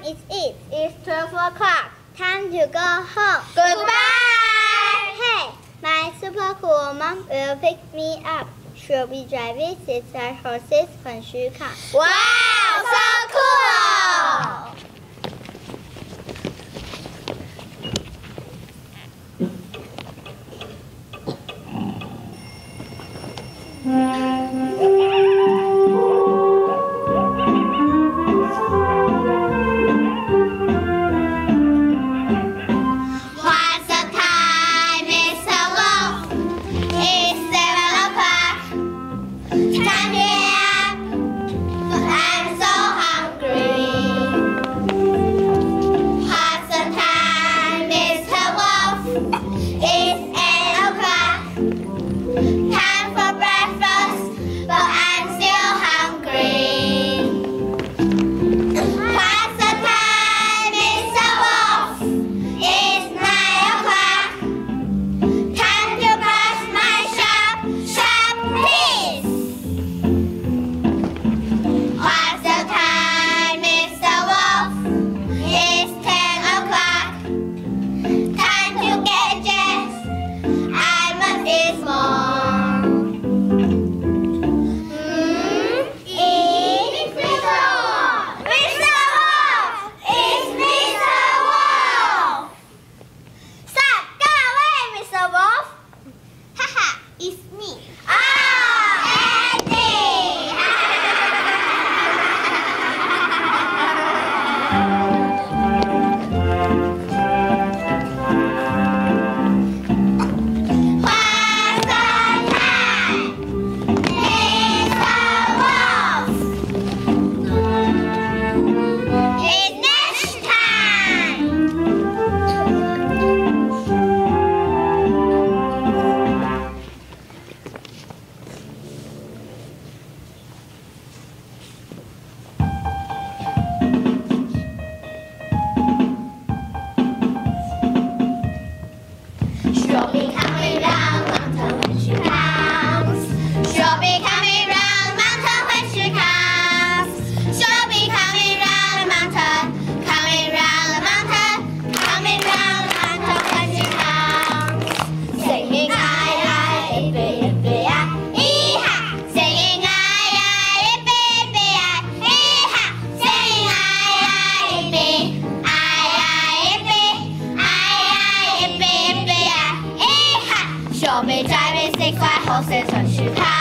time is it? It's 12 o'clock. Time to go home. Goodbye! Hey, my super cool mom will pick me up. She'll be driving six horses when she comes. Wow! is 后，谁曾许他？